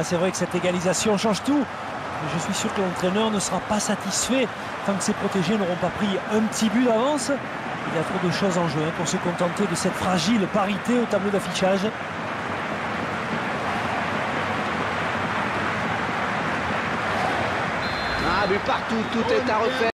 Ah, c'est vrai que cette égalisation change tout. mais Je suis sûr que l'entraîneur ne sera pas satisfait tant que ses protégés n'auront pas pris un petit but d'avance. Il y a trop de choses en jeu hein, pour se contenter de cette fragile parité au tableau d'affichage. Ah, but partout, tout est à refaire.